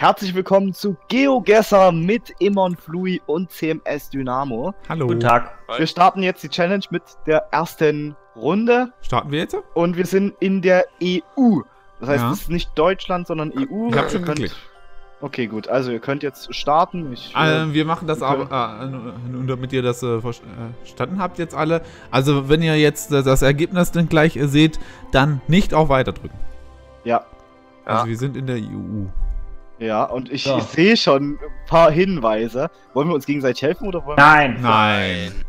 Herzlich willkommen zu GeoGesser mit Emon Flui und CMS Dynamo. Hallo. Guten Tag. Wir starten jetzt die Challenge mit der ersten Runde Starten wir jetzt? und wir sind in der EU. Das heißt, Ja. es ist nicht Deutschland, sondern EU. Ich hab Ihr schon könnt- geklickt. Okay, gut. Also ihr könnt jetzt starten. Ich, äh, Ähm, wir machen das aber, äh, nur damit ihr das äh, äh, verstanden habt jetzt alle. Also wenn ihr jetzt äh, das Ergebnis dann gleich äh, seht, dann nicht auf Weiter drücken. ja, Also Ja. wir sind in der E EU. Ja. Und ich, So. sehe schon ein paar Hinweise. Wollen wir uns gegenseitig helfen oder wollen wir... Nein. Nein.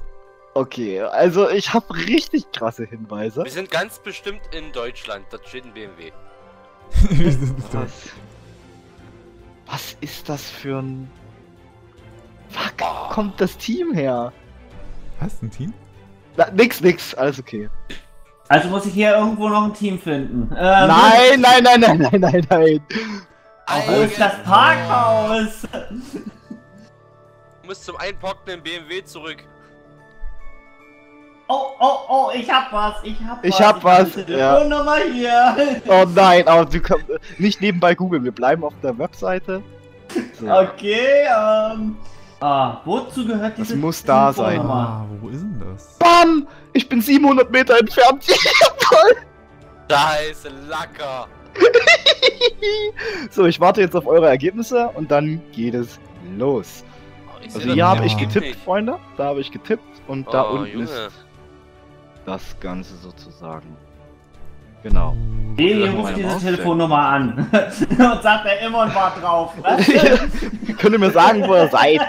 Okay, also ich habe richtig krasse Hinweise. Wir sind ganz bestimmt in Deutschland. Das steht ein BMW. Was, was ist das für ein... Fuck, wo kommt das Team her? Was, ein Team? Na, nix, nix, alles okay. Also muss ich hier irgendwo noch ein Team finden. Ähm, Nein, nein, nein, nein, nein, nein, nein. Wo ist das Parkhaus? Du musst zum Einparken im BMW zurück. Oh, oh, oh, ich hab was. Ich hab Ich was. hab was, die Telefonnummer hier. Oh nein, aber du kannst nicht nebenbei googeln, wir bleiben auf der Webseite. So. Okay, ähm. Ah, wozu gehört Das diese muss da sein. Ah, wo ist denn das? Bam! Ich bin 700 Meter entfernt. Scheiße, Lacker. so, ich warte jetzt auf eure Ergebnisse und dann geht es los. Oh, Also hier habe Ja. ich nicht. getippt, Freunde. Da habe ich getippt und da Oh, unten Junge. ist das Ganze sozusagen. Genau. Nee, Lass ihr ruft diese Maus Telefonnummer an. Und sagt, der Immon war drauf. Könnt ihr mir sagen, wo ihr seid?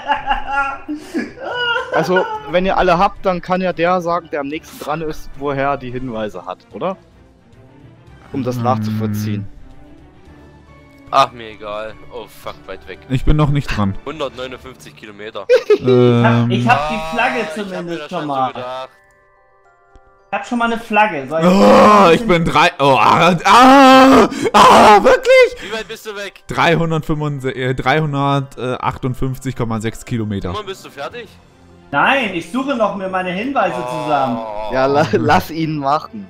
Also, wenn ihr alle habt, dann kann ja der sagen, der am nächsten dran ist, woher er die Hinweise hat, oder? Um das Hm. nachzuvollziehen. Ach, mir egal. Oh, fuck, weit weg. Ich bin noch nicht dran. 159 Kilometer. ähm, ich hab die Flagge ich zumindest schon so mal. gedacht. Ich hab schon mal eine Flagge. Soll oh, ich bin drei. Oh, ah, ah, ah, wirklich? Wie weit bist du weg? 355, äh, 358,6 Kilometer. Simon, bist du fertig? Nein, ich suche noch mir meine Hinweise zusammen. Oh. Ja, la lass ihn machen.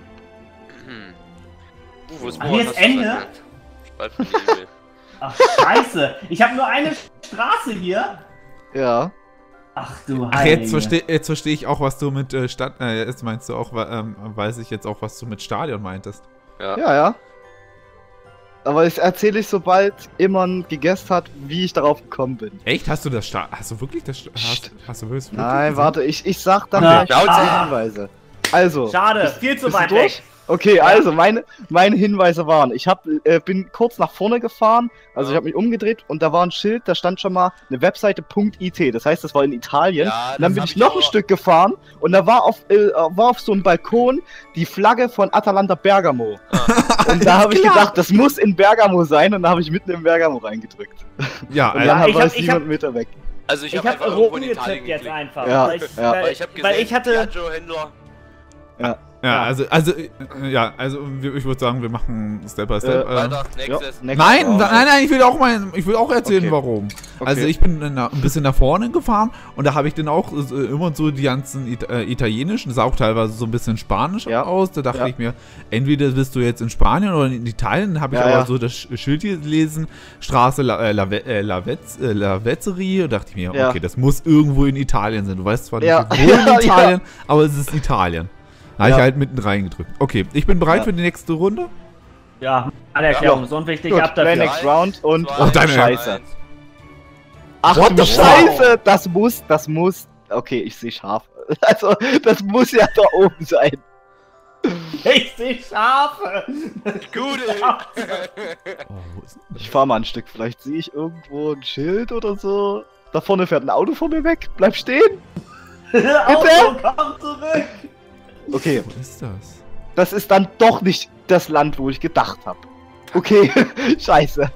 Uh, wo ist Ah, Moritz? hier ist Ende? Ach, scheiße. Ich habe nur eine Straße hier. Ja. Ach du Ach, Heilige. jetzt verstehe versteh ich auch, was du mit äh, Stadt. Äh, jetzt meinst du auch, ähm, weiß ich jetzt auch, was du mit Stadion meintest. Ja. Ja, ja. Aber das erzähle ich, sobald Immon gegessen hat, wie ich darauf gekommen bin. Echt? Hast du das Sta Hast du wirklich das Sta hast, hast du wirklich Nein, gesehen? warte, ich, ich sag dann Schnauze. Hinweise. Also. Schade, bist- viel zu bist du weit durch? weg. Okay, also meine, meine Hinweise waren, ich hab, äh, bin kurz nach vorne gefahren, also Ja. ich habe mich umgedreht und da war ein Schild, da stand schon mal eine Webseite .it, das heißt, das war in Italien. Ja, und dann bin hab ich ich noch ein auch. Stück gefahren und da war auf, äh, war auf so einem Balkon die Flagge von Atalanta Bergamo. Und da habe ich klar. gedacht, das muss in Bergamo sein und da habe ich mitten in Bergamo reingedrückt. Ja, Und dann Ja, hab, ich war hab- ich ich 700 hab- Meter weg. Also ich, Ich hab habe in Italien getippt jetzt geklickt. einfach. Ja, weil, ich, ja. weil, Aber ich hab gesehen, weil ich hatte. Ja, ja. also, also, äh, ja, also, wir- ich würde sagen, wir machen Step by Step. Äh, äh, Ja, nächstes. Nein, nein, nein, ich will auch mal, ich will auch erzählen, Okay. warum. Okay. Also ich bin in der, ein bisschen nach vorne gefahren und da habe ich dann auch äh, immer so die ganzen It äh, italienischen, sah auch teilweise so ein bisschen spanisch Ja. aus. Da dachte Ja. ich mir, entweder bist du jetzt in Spanien oder in Italien. Dann habe ich Ja, aber ja. so das Sch- Schild hier gelesen, Straße La, äh, Lave, äh, Lavezz, äh, Lavezzerie. Und dachte ich mir, Ja. okay, das muss irgendwo in Italien sein. Du weißt zwar nicht, Ja. wo in Ja, Italien, aber es ist Italien. Da habe Ja. ich halt mitten reingedrückt. Okay, ich bin bereit Ja. für die nächste Runde. Ja, Anerklärung Ja. ist unwichtig. Gut, ab dafür. next round und Zwei, Oh, deine- Scheiße. eins. Ach What du? Scheiße, das muss, das muss. Okay, ich sehe scharf. Also, das muss ja da oben sein. Ich sehe Schafe. Gute. Oh, Ich fahr mal ein Stück, vielleicht sehe ich irgendwo ein Schild oder so. Da vorne fährt ein Auto vor mir weg. Bleib stehen. Auto, komm zurück. Okay, Wo ist das? das ist dann doch nicht das Land, wo ich gedacht habe. Okay, scheiße.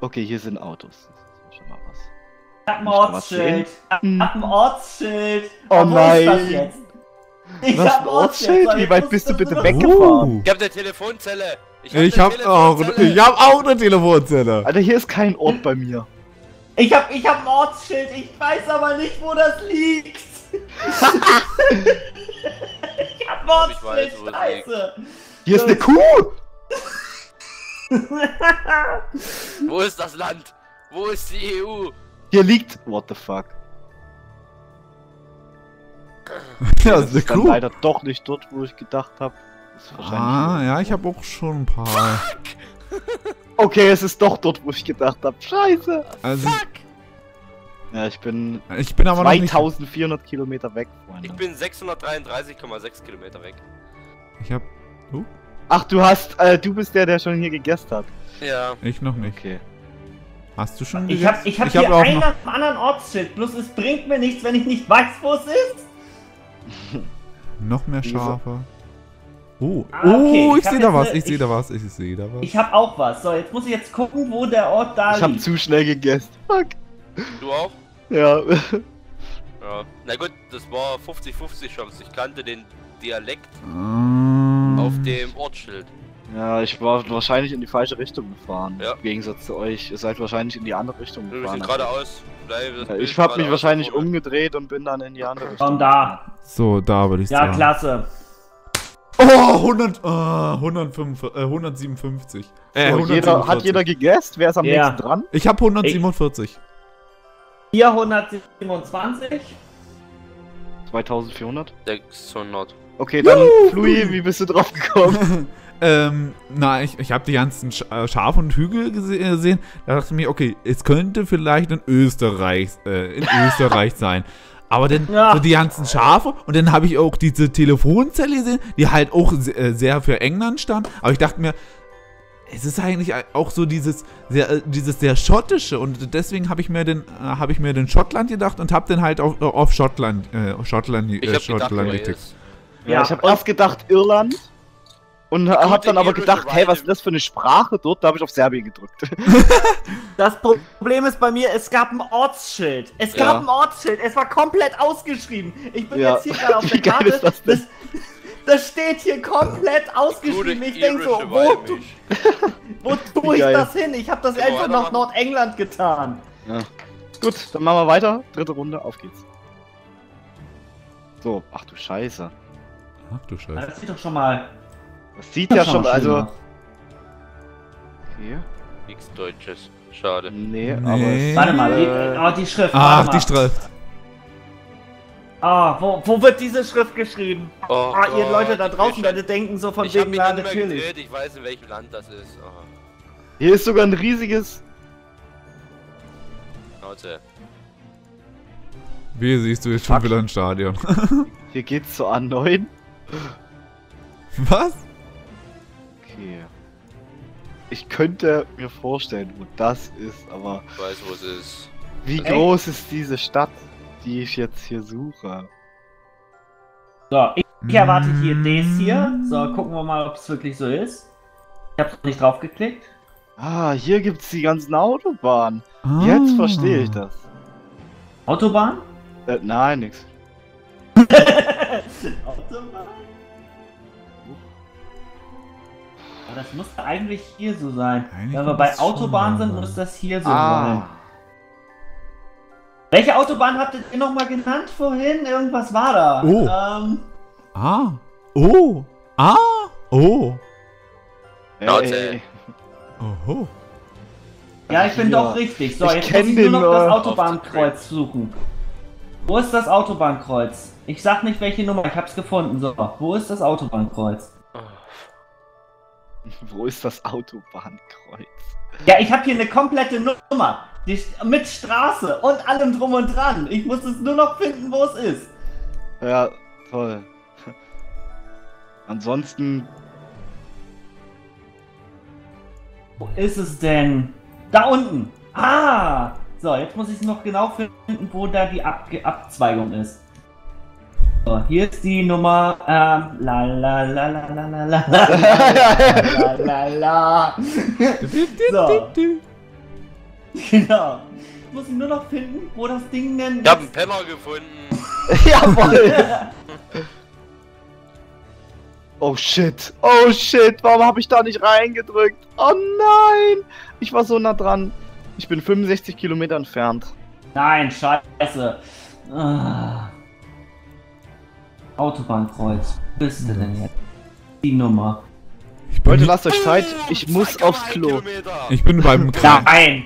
Okay, hier sind Autos. Das ist schon mal was. Ich hab ein was Ortsschild. Ich hab ein Ortsschild. Oh Aber wo ist das nein. jetzt? Ich Was, hab ein Ortsschild? Wie weit bist du bitte so- weggefahren? Ich hab eine Telefonzelle. Ich eine habe auch, Telefonzelle. ich hab auch eine Telefonzelle. Alter, hier ist kein Ort bei mir. Ich hab, ich hab ein Ortsschild. Ich weiß aber nicht, wo das liegt. Ich hab ein Ich weiß, es Scheiße. Hier ist eine Kuh! Wo ist das Land? Wo ist die EU? Hier liegt. What the fuck? Ja, das ist dann cool. leider doch nicht dort, wo ich gedacht habe. Ah, ja, ich habe auch schon ein paar. Okay, es ist doch dort, wo ich gedacht habe. Scheiße. Also, Ja, ich bin ich bin aber noch nicht. 2400 Kilometer weg, Freunde. Ich bin 633,6 Kilometer weg. Ich hab. Ach, du hast, äh, du bist der, der schon hier gegessen hat. Ja. Ich noch nicht. Okay. Hast du schon Ich gegessen? hab, ich hab ich hier hab auch einen dem anderen Ortsschild, bloß es bringt mir nichts, wenn ich nicht weiß, wo es ist. Noch mehr Schafe. Oh, Ah, okay, oh, ich ich hab sehe da jetzt was, ne- ich sehe ich- da was, ich sehe da was. Ich hab auch was. So, jetzt muss ich jetzt gucken, wo der Ort da Ich habe liegt. zu schnell gegessen. Fuck. Du auch? Ja. Ja. Na gut, das war 50-50 Chance. Ich kannte den Dialekt Ähm, auf dem Ortsschild. Ja, ich war wahrscheinlich in die falsche Richtung gefahren. Ja. Im Gegensatz zu euch. Ihr seid wahrscheinlich in die andere Richtung Wir gefahren. sind geradeaus. Ja, ich habe mich wahrscheinlich mir. umgedreht und bin dann in die andere Richtung. Komm da. So, da würde ich Ja, sagen. klasse. Oh, 100, äh, 105, äh, 157. Äh, So, jeder, hat jeder gegessen? Wer ist am Ja. nächsten dran? Ich habe 147. 427. 2400. 600. Okay, dann Flui, wie bist du drauf gekommen? ähm, na, ich, ich habe die ganzen Sch äh, Schafe und Hügel gese äh, gesehen. Da dachte ich mir, okay, es könnte vielleicht in Österreich, äh, in Österreich sein. Aber dann Ja. so die ganzen Schafe und dann habe ich auch diese Telefonzelle gesehen, die halt auch äh, sehr für England stand. Aber ich dachte mir, es ist eigentlich auch so dieses sehr, äh, dieses sehr schottische und deswegen habe ich mir den äh, habe ich mir den Schottland gedacht und habe dann halt auf, auf Schottland äh, Schottland Ich äh, hab gedacht, Schottland getippt. Ja, Ja, ich habe erst gedacht Irland. Und hab dann aber gedacht, hey, was ist das für eine Sprache dort? Da habe ich auf Serbien gedrückt. Das Problem ist bei mir, es gab ein Ortsschild. Es Ja. gab ein Ortsschild. Es war komplett ausgeschrieben. Ich bin Ja. jetzt hier gerade auf Wie der geil Karte. ist das denn? Das steht hier komplett ausgeschrieben. Ich denke so, wo, tu, wo tue ich das hin? Ich habe das Immer einfach nach. Nordengland getan. Gut, dann machen wir weiter. Dritte Runde, auf geht's. So, ach du Scheiße. Ach du Scheiße. Das sieht doch schon mal. Das sieht ja schon mal also. Okay. Nichts Deutsches. Schade. Nee, Nee. aber. es- Warte mal, die, äh, oh, die Schrift. Ach, die. Schrift. Ah, wo, wo wird diese Schrift geschrieben? Oh ah, ihr Gott, Leute da draußen werdet denken so von Ich wegen, ja, natürlich. gedreht, ich weiß in welchem Land das ist. Oh, Hier ist sogar ein riesiges. Schnauze. Wie siehst du jetzt schon wieder ein Stadion? Hier geht's zur A9. Was? Okay. Ich könnte mir vorstellen, wo das ist, aber Ich weiß, wo es ist. wie Echt? groß ist diese Stadt, die ich jetzt hier suche? So, ich, ich erwarte hier Mm. das hier. So, gucken wir mal, ob es wirklich so ist. Ich habe nicht drauf geklickt. Ah, hier gibt's die ganzen Autobahnen. Ah. Jetzt verstehe ich das. Autobahn? Äh, nein, nix. Autobahn? Aber das müsste eigentlich hier so sein. Eigentlich Wenn wir bei es Autobahn sind, sein. muss das hier so sein. Welche Autobahn hattet ihr nochmal genannt vorhin? Irgendwas war da. Oh. Ähm, Ah. Oh. Ah. Oh. Schnauze. ey. Oho. ja, ich bin Ja. doch richtig. So, Ich jetzt muss ich nur noch das Autobahnkreuz suchen. Wo ist das Autobahnkreuz? Ich sag nicht welche Nummer, ich hab's gefunden. So, wo ist das Autobahnkreuz? Wo ist das Autobahnkreuz? Ja, ich habe hier eine komplette Nummer. Die, mit Straße und allem drum und dran. Ich muss es nur noch finden, wo es ist. Ja, toll. Ansonsten, Wo ist es denn? Da unten. Ah! So, jetzt muss ich noch genau finden, wo da die Ab Abzweigung ist. So, hier ist die Nummer. Ähm, la la la la la la la la la la la. So. Genau. Muss ich nur noch finden, wo das Ding denn. Ich hab einen Penner gefunden. jawohl! Oh shit, oh shit, warum habe ich da nicht reingedrückt? Oh nein! Ich war so nah dran. Ich bin 65 Kilometer entfernt. Nein, scheiße. Ah. Autobahnkreuz. Wo bist du denn jetzt? Die Nummer. Ich Leute, lasst euch Zeit. Ich muss aufs Klo. Ich bin beim Kreis. Nein!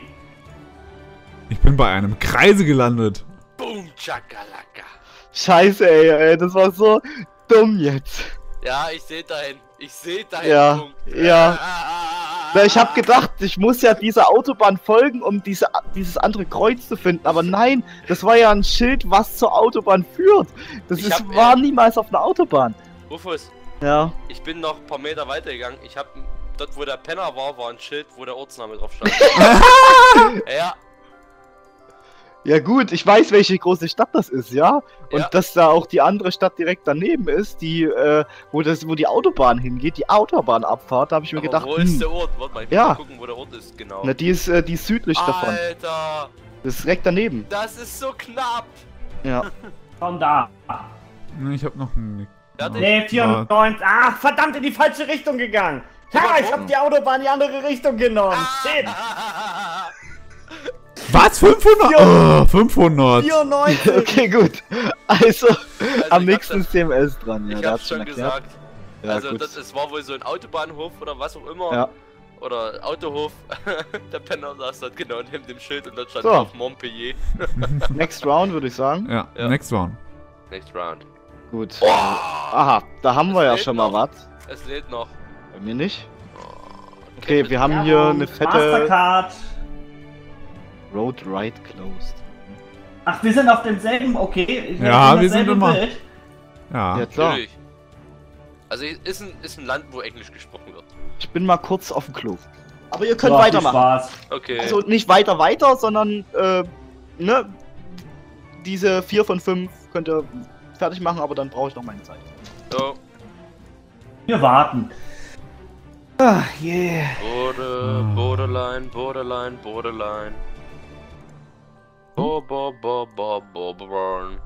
Ich bin bei einem Kreise gelandet. Boom, chakalaka. Scheiße, ey, ey, das war so dumm jetzt. Ja, ich seh dahin. Ich seh dahin. Ja, Punkt. ja. Ah, Na, ich habe gedacht, ich muss ja dieser Autobahn folgen, um diese, dieses andere Kreuz zu finden. Aber nein, das war ja ein Schild, was zur Autobahn führt. Das Ich ist, hab, war äh, niemals auf einer Autobahn. Rufus, Ja. ich bin noch ein paar Meter weitergegangen. Ich hab dort, wo der Penner war, war ein Schild, wo der Ortsname drauf stand. ja, Ja gut, ich weiß, welche große Stadt das ist, ja. Und Ja. dass da auch die andere Stadt direkt daneben ist, die, äh, wo das, wo die Autobahn hingeht, die Autobahnabfahrt, da habe ich mir aber gedacht, wo ist hm, der Ort? Warte mal, ich muss Ja. mal gucken, wo der Ort ist, genau. na, die ist, äh, die ist südlich davon. Alter, Das ist direkt daneben. das ist so knapp. Ja. Von da. Ich hab noch nicht. Fertig? Nee, 94. Ach, verdammt, in die falsche Richtung gegangen. Ha, ich hab die Autobahn in die andere Richtung genommen. Shit. Was? 500? Oh, 500. 94. Okay, gut. Also, Also am nächsten ist CMS dran. Ja, Ich da hab's schon gesagt. Ja, also gut. das, es war wohl so ein Autobahnhof oder was auch immer. Ja. Oder Autohof. der Penner saß dort genau neben dem Schild und dort stand So. drauf Montpellier. Next Round, würde ich sagen. Ja, Ja. next round. Next round. Gut. Oh, Aha, da haben wir Es ja lebt schon mal noch. was. es lädt noch. Bei mir nicht. Oh, Okay, wir haben hier eine fette Mastercard. Road Ride closed. Ach, wir sind auf demselben, okay. Ja, auf wir sind demselben immer- Bild. Ja. Ja, klar. Natürlich. Also ist ein, ist ein Land, wo Englisch gesprochen wird. Ich bin mal kurz auf dem Klo. Aber ihr könnt viel weitermachen. Spaß. Okay. Also nicht weiter weiter, sondern äh, ne, diese 4 von 5 könnt ihr fertig machen, aber dann brauche ich noch meine Zeit. so. Wir warten. Ah, yeah. Border, Ah. borderline, borderline, borderline. Bo, bo, bo, bo, bo, born.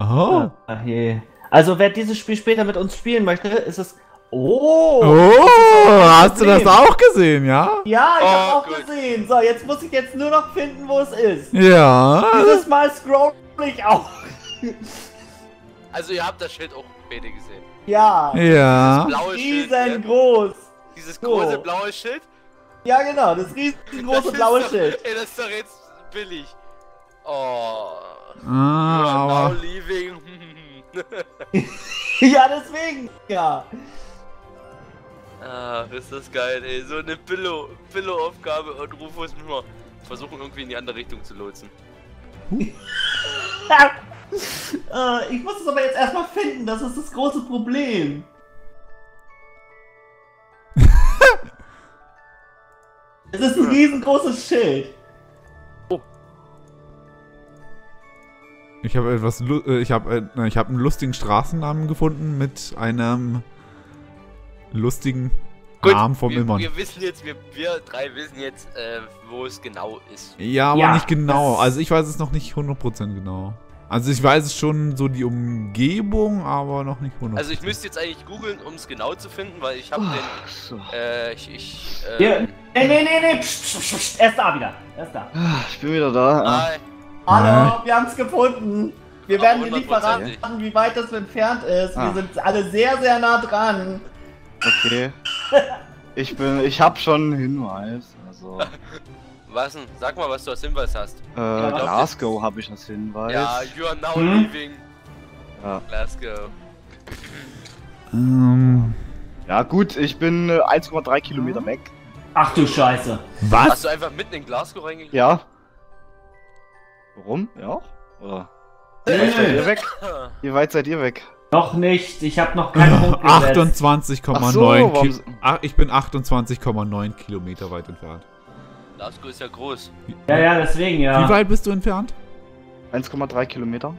Oh. Ah, je. Also, wer dieses Spiel später mit uns spielen möchte, ist es. Oh! Oh, hast du das auch gesehen, ja? Ja, ich Oh, hab's auch gut. gesehen. So, jetzt muss ich jetzt nur noch finden, wo es ist. Ja. Dieses Mal scroll ich auch. Also ihr habt das Schild auch beide gesehen. Ja. Ja. Blaue Schild. Ne? Riesengroß. Dieses So. große blaue Schild. Ja, genau, das Das riesengroße ist blaue doch, Schild. Ey, das ist doch jetzt billig. Oh. Ah, now leaving. ja, deswegen. Ja. Ach, ist das geil, ey. So eine Billo- Billo-Aufgabe und Rufus müssen wir versuchen irgendwie in die andere Richtung zu lotsen. äh, ich muss es aber jetzt erstmal finden, das ist das große Problem. es ist ein riesengroßes Schild. Ich habe etwas, äh, ich habe, äh, ich habe einen lustigen Straßennamen gefunden mit einem lustigen Namen vom wir, Immern. wir wissen jetzt, wir, wir drei wissen jetzt, äh, wo es genau ist. Ja, aber Ja, nicht genau. Also ich weiß es noch nicht 100% genau. Also ich weiß es schon so die Umgebung, aber noch nicht 100%. Also ich müsste jetzt eigentlich googeln, um es genau zu finden, weil ich habe den, So. äh, ich, ich, äh, Hier. Nee, nee, nee, nee. Psst, psst, psst. Er ist da wieder. Er ist da. Ah, Ich bin wieder da. Ah, nein, Hallo, wir haben es gefunden. Wir werden dir nicht verraten, wie weit das entfernt ist. Ah. Wir sind alle sehr, sehr nah dran. Okay. Ich bin, ich habe schon einen Hinweis. Also, was denn? Sag mal, was du als Hinweis hast. äh, Glasgow habe ich als Hinweis. Ja, you are now Hm? leaving Ja. Glasgow. ähm, Ja, gut, ich bin äh, 1,3 Kilometer weg. Ach du Scheiße. was? Hast du einfach mitten in Glasgow reingegangen? Ja. Warum? Ja? Oder? Wie weit seid ihr weg? Wie weit seid ihr weg? Noch nicht. Ich habe noch keinen Punkt gesetzt. 28,9 Ach so, Ich bin 28,9 Kilometer weit entfernt. Glasgow ist ja groß. Ja, ja, deswegen, ja. Wie weit bist du entfernt? 1,3 Kilometer.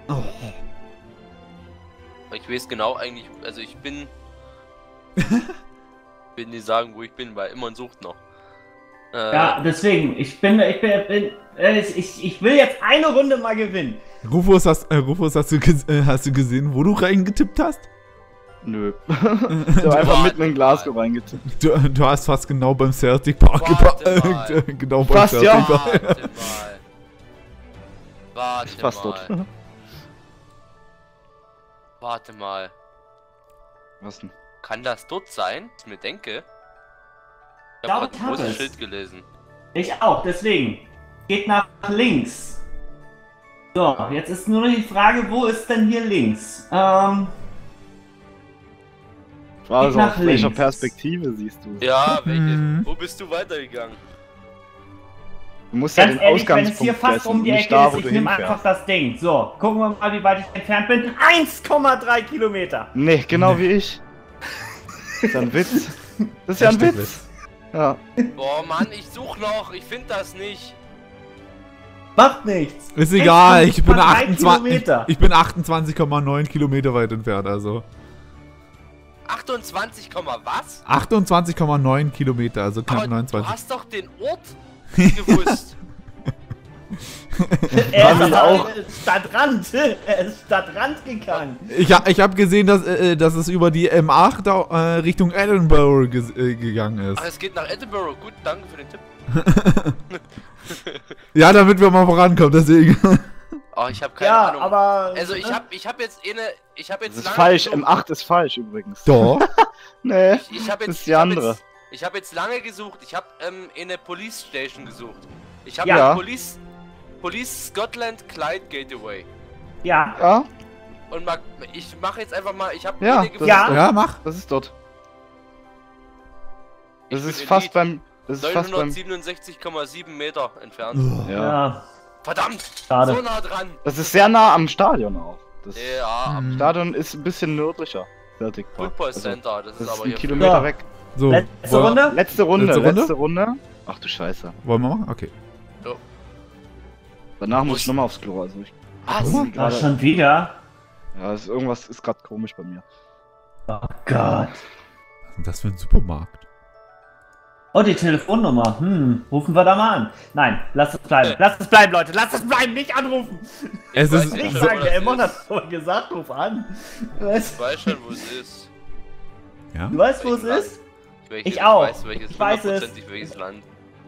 Ich weiß genau eigentlich, also ich bin. will nicht sagen, wo ich bin, weil immer sucht noch. Äh, Ja, deswegen. Ich bin, ich bin, bin äh, ich, ich will jetzt eine Runde mal gewinnen. Rufus, hast, äh, Rufus hast, du äh, hast du gesehen, wo du reingetippt hast? Nö. ich hab einfach mitten in. Glasgow reingetippt. Du, du hast fast genau beim Celtic Park Warte gepa- mal. äh, genau beim Fast, Celtic ja. Park. Warte mal. Warte Fast mal. dort. Warte mal. Was denn? Kann das dort sein? Ich mir denke. Ich habe ein großes es. Schild gelesen. Ich auch, deswegen. Geht nach links. So, jetzt ist nur noch die Frage, wo ist denn hier links? Ähm, Frage nach aus welcher links. Perspektive siehst du? Ja, welche? Mhm. Wo bist du weitergegangen? Du musst ja ganz den ehrlich, wenn es Ausgangspunkt hier fast um die Ecke da, ist, ich nehme einfach das Ding. So, gucken wir mal, wie weit ich entfernt bin. 1,3 Kilometer. Nee, genau wie ich. Das ist ja ein Witz. Das ist ja ein Hashtag Witz. Ja. Boah, Mann, ich such noch. Ich find das nicht. Macht nichts. Ist egal, ich bin 1,3 28, Kilometer. ich bin 28,9 Kilometer weit entfernt, also. 28, was? 28,9 Kilometer, also knapp Aber du 29. hast doch den Ort gewusst. Er ist auch. Stadtrand. Er ist Stadtrand gegangen. Ich, ich habe gesehen, dass, äh, dass es über die M8 da, äh, Richtung Edinburgh ges- äh, gegangen Ach, ist. es geht nach Edinburgh. Gut, danke für den Tipp. Ja, damit wir mal vorankommen, deswegen. Oh, ich habe keine Ja, Ahnung. aber. Also ich habe ich hab jetzt eine, ich habe Das jetzt ist lange falsch. gesucht. M8 ist falsch übrigens. Doch. Nee. Ich, ich habe Das jetzt, ist die ich hab andere. Jetzt, ich habe jetzt lange gesucht. Ich habe ähm, eine Police Station gesucht. Ich habe Ja. ja. Police, Police Scotland Clyde Gateway. Ja. Ja, Und mal, ich mache jetzt einfach mal. Ich habe Ja, das. Ja. Ja, mach. das ist dort. Das ist fast Elite. beim. Das ist fast beim. 967,7 Meter entfernt. Ja. Ja, Verdammt! schade. So nah dran! Das ist sehr nah am Stadion auch. Das Ja, am Hm. Stadion ist ein bisschen nördlicher. Park. Football Also, Center. Das, das ist ist aber ein hier. Kilometer Ja. weg. So. Letzte Runde? Letzte Runde, Letzte letzte Runde? Runde. Ach du Scheiße. Wollen wir machen? Okay. Danach muss ich nochmal aufs Klo. Also ich, Was? Ah, gerade- schon wieder? ja, ist, irgendwas ist gerade komisch bei mir. Oh Gott. Was ist denn das für ein Supermarkt? Oh, die Telefonnummer. Hm, rufen wir da mal an. Nein, lass es bleiben. Lass es bleiben, Leute. Lass es bleiben. Nicht anrufen. Es ist- nicht, so- sagen, das der Emon hat vorher gesagt, ruf an. Was? Ich weiß schon, wo es ist. Ja? Du weißt, wo es ist? Welches, Ich auch. Weiß, welches, Ich weiß es. welches Land.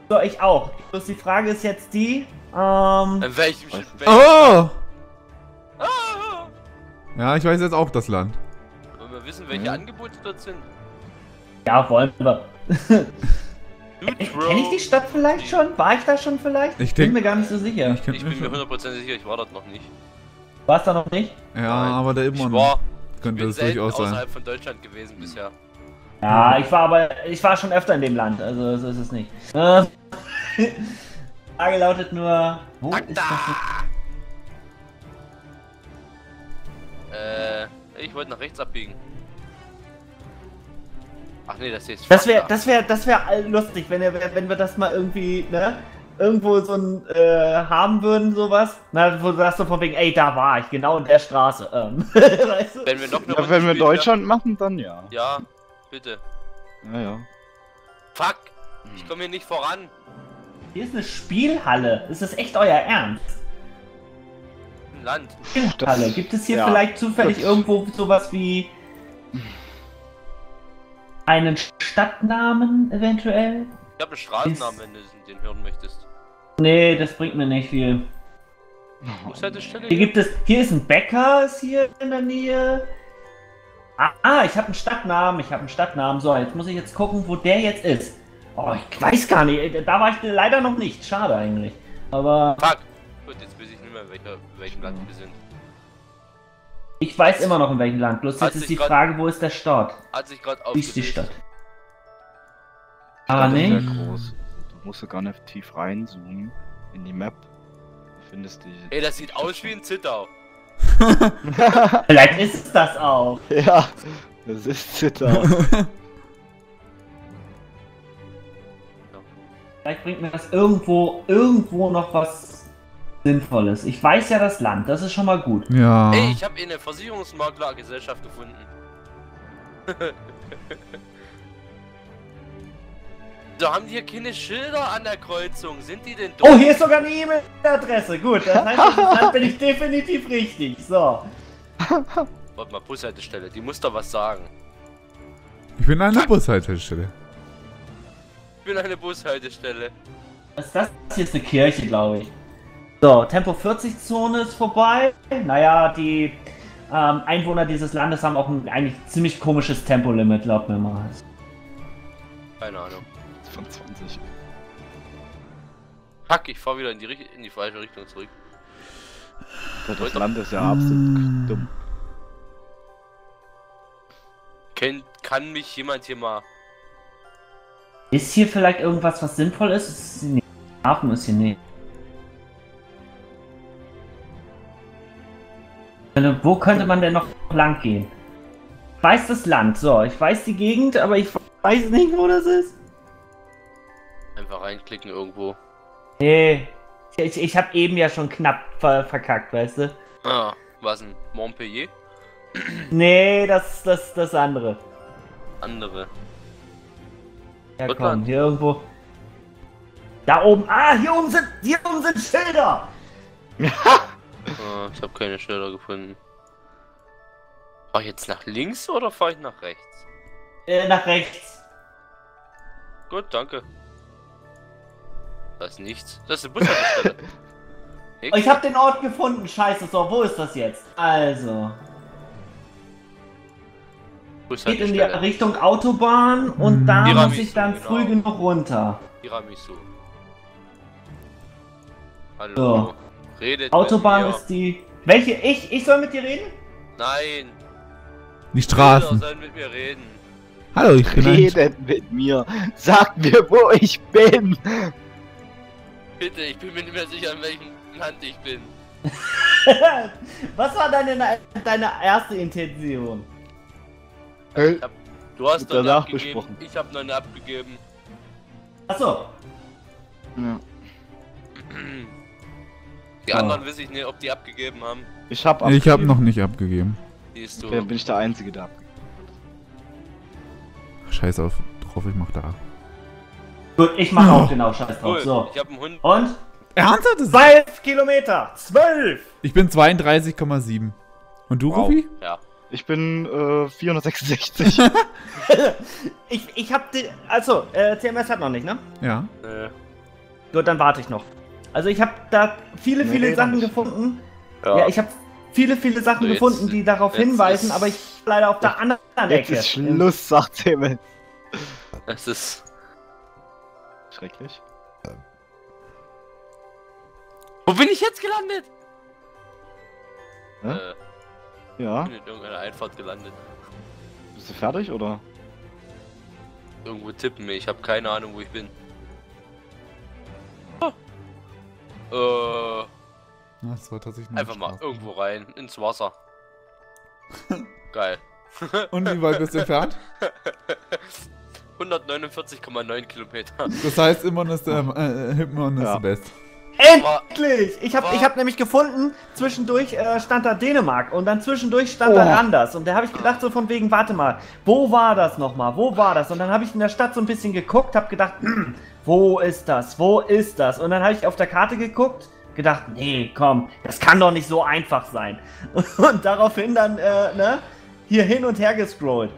So, ich auch. Bloß die Frage ist jetzt die, ähm, In welchem welchem- Oh! Ah! Ja, ich weiß jetzt auch das Land. Wollen wir wissen, welche Mhm. Angebote dort sind? ja, wollen wir. Kenne ich die Stadt vielleicht schon? War ich da schon vielleicht? Ich bin denk- mir gar nicht so sicher. Ich, kenn Ich bin mir schon. hundertprozentig sicher, ich war dort noch nicht. Warst da noch nicht? Ja, Nein. aber der Ich immer war, könnte bin es selten durchaus sein. außerhalb von Deutschland gewesen bisher. Ja, ich war aber, ich war schon öfter in dem Land, also so ist es nicht. Äh, Frage lautet nur, wo ist das? Akta! Äh, ich wollte nach rechts abbiegen. Ach nee, das hier ist Das wäre, das wäre, das wäre lustig, wenn, wir- wenn wir das mal irgendwie, ne? Irgendwo so ein, äh, haben würden, sowas. Na, wo du sagst so von wegen, ey, da war ich, genau in der Straße. Ähm, weißt du? Wenn wir noch eine Ja, wenn wir spielen, Deutschland machen, dann ja. Ja, bitte. Ja, ja. Fuck! Ich komme hier nicht voran. Hier ist eine Spielhalle. Ist das echt euer Ernst? Ein Land. Spielhalle. Das- Gibt es hier ja. vielleicht zufällig Das- irgendwo sowas wie einen Stadtnamen eventuell? Ich habe einen Straßennamen, wenn du den hören möchtest. Nee, das bringt mir nicht viel. Bushaltestelle? Hier gibt es, hier ist ein Bäcker, ist hier in der Nähe. Ah, ah ich habe einen Stadtnamen, ich habe einen Stadtnamen. So, jetzt muss ich jetzt gucken, wo der jetzt ist. Oh, ich weiß gar nicht, da war ich leider noch nicht. Schade eigentlich. Aber Fuck! Gut, jetzt weiß ich nicht mehr, welcher, welchem Land wir sind. ich weiß immer noch in welchem Land. Bloß jetzt ist die grad- Frage, wo ist der Stadt? Hat sich gerade Wie ist die. Stadt? Ah, Das ist nee. sehr groß. Du musst gar nicht tief reinzoomen in die Map. Du findest die. Ey, das sieht aus wie ein Zittau. Vielleicht ist es das auch. ja, das ist Zitter. Vielleicht bringt mir das irgendwo, irgendwo noch was Sinnvolles. Ich weiß ja das Land, das ist schon mal gut. Ja. Ey, ich habe eine Versicherungsmaklergesellschaft gefunden. so, haben die hier keine Schilder an der Kreuzung? Sind die denn Oh, hier ist sogar eine E-Mail-Adresse. Gut, das heißt, dann bin ich definitiv richtig. So. Warte mal, Bushaltestelle, die muss doch was sagen. Ich bin an der Bushaltestelle. Ich bin eine Bushaltestelle. Was ist das? Das hier ist eine Kirche, glaube ich. So, Tempo 40 Zone ist vorbei. Naja, die ähm, Einwohner dieses Landes haben auch ein eigentlich ziemlich komisches Tempolimit, glaubt mir mal. Keine Ahnung. von 20. Fuck, ich fahr wieder in die, in die falsche Richtung zurück. Das Land ist ja absolut dumm. Kennt, kann mich jemand hier mal. Ist hier vielleicht irgendwas, was sinnvoll ist? ist nee. Hafen ist hier nicht. Wo könnte man denn noch lang gehen? Ich weiß das Land, so, ich weiß die Gegend, aber ich weiß nicht, wo das ist. Einfach reinklicken irgendwo. Nee, ich, ich habe eben ja schon knapp ver verkackt, weißt du? Ah, was denn? Montpellier? Nee, das das das andere. Andere. Ja komm, hier irgendwo. Da oben. Ah, hier oben sind hier oben sind Schilder. Ah, ich habe keine Schilder gefunden. Fahr ich jetzt nach links oder fahr ich nach rechts? Äh, nach rechts. Gut, danke. Da ist nichts. Das ist eine Bushaltestelle. Oh, Ich habe den Ort gefunden. Scheiße, so, wo ist das jetzt? Also, geht in die. Richtung Autobahn und Hm. da muss Tiramisu, ich dann genau. früh genug runter. Tiramisu. Hallo. So. Redet Autobahn mit mir. ist die. Welche? Ich? Ich soll mit dir reden? Nein. Die Straßen. Straßen. sollen mit mir reden. Hallo, ich bin ein... Redet mit mir. Sagt mir, wo ich bin. Bitte, ich bin mir nicht mehr sicher, in welchem Land ich bin. Was war deine, deine erste Intention? Äh, Du hast danach abgegeben. besprochen. Ich habe noch eine abgegeben. Achso, ja. Die Oh. anderen weiß ich nicht, ob die abgegeben haben. Ich hab Ich habe abgegeben. noch nicht abgegeben. Siehst du. Okay, bin ich der Einzige, der abgegeben Scheiß auf drauf, ich mach da. gut, ich mache Oh. auch genau Scheiß drauf. Cool. So. Ich habe einen Hund. Und? Ernsthaft? Das ist- 12 Kilometer! 12! Ich bin 32,7. Und du, Wow. Rufi? Ja. Ich bin äh, 466. Ich, ich hab den. Also, äh, CMS hat noch nicht, ne? Ja. Äh, Gut, dann warte ich noch. Also ich habe da viele, Nee, viele noch Sachen gefunden. ja. Ja, ich habe viele, viele Sachen So, jetzt- gefunden, die darauf jetzt hinweisen, ist- aber ich leider auf der anderen Jetzt Ecke. ist Schluss, sagt Himmel. Es ist. Schrecklich. Wo bin ich jetzt gelandet? Hä? Äh, Ja, ich bin in irgendeiner Einfahrt gelandet. bist du fertig oder? Irgendwo tippen. Ich habe keine Ahnung, wo ich bin. Ah. Äh, Das war tatsächlich eine einfach mal irgendwo rein. Ins Wasser. Geil. Und wie weit bist du entfernt? 149,9 Kilometer. Das heißt, immer ist der, äh, ist Ja. der Best. Endlich! Ich habe ich hab nämlich gefunden, zwischendurch äh, stand da Dänemark und dann zwischendurch stand da Oh. Randers. Und da habe ich gedacht, so von wegen, warte mal, wo war das nochmal? Wo war das? Und dann habe ich in der Stadt so ein bisschen geguckt, habe gedacht, hm, wo ist das? Wo ist das? Und dann habe ich auf der Karte geguckt, gedacht, nee, komm, das kann doch nicht so einfach sein. Und daraufhin dann, äh, ne, hier hin und her gescrollt.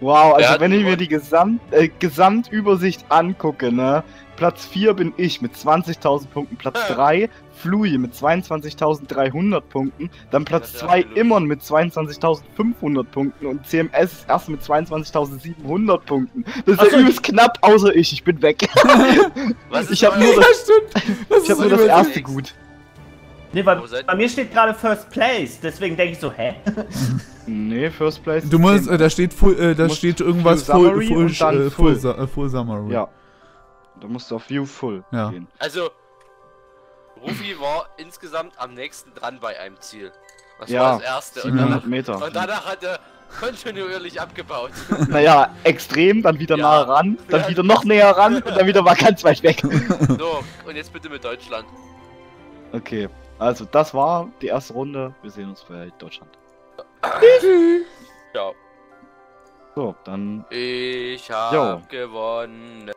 Wow, also wenn ich mir die Gesamt, äh, Gesamtübersicht angucke, ne? Platz 4 bin ich mit 20.000 Punkten, Platz Ja. 3 Flui mit 22.300 Punkten, dann Platz Das ist 2 absolut. Immon mit 22.500 Punkten und CMS ist erst mit 22.700 Punkten. Das ist Ach ja übelst knapp, außer ich, ich bin weg. Was ist Ich hab euer- nur das- stimmt. Das Ich habe nur das erste gut. Nee, seid bei mir steht gerade First Place, deswegen denke ich so, hä? Nee, First Place. Du musst, äh, da steht, full, äh, da steht irgendwas Full full, Summary full, äh, full, Full. Äh, full Summary. Ja. Da musst du auf View Full Ja. gehen. Also, Rufi war insgesamt am nächsten dran bei einem Ziel. Das Ja, war das erste. Und 700 danach, Meter. und danach hat er kontinuierlich abgebaut. Naja, extrem, dann wieder Ja. nah ran, dann Ja. wieder noch näher ran und dann wieder mal ganz weit weg. So, und jetzt bitte mit Deutschland. Okay, also das war die erste Runde. Wir sehen uns bei Deutschland. Ja. So, dann Ich Jo. hab gewonnen.